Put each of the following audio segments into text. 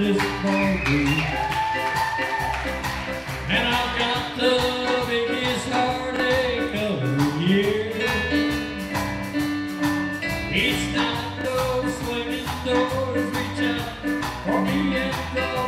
this. And I've got the biggest heartache of the year. Each night those swinging doors reach out for me and go.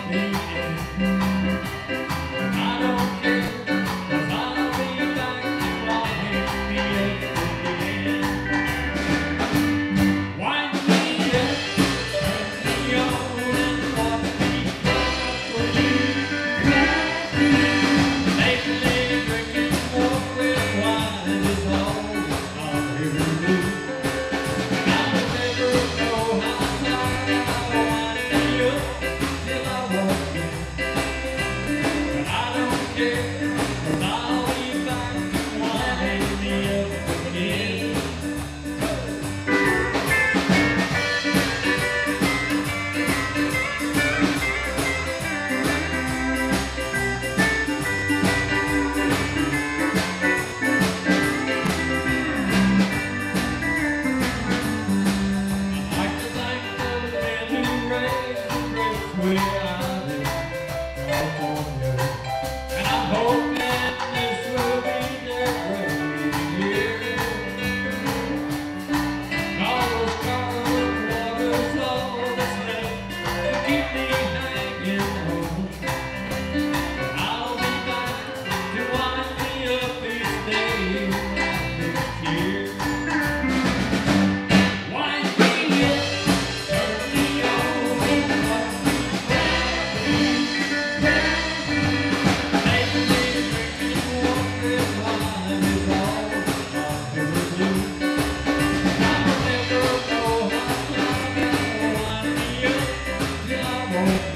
Bye.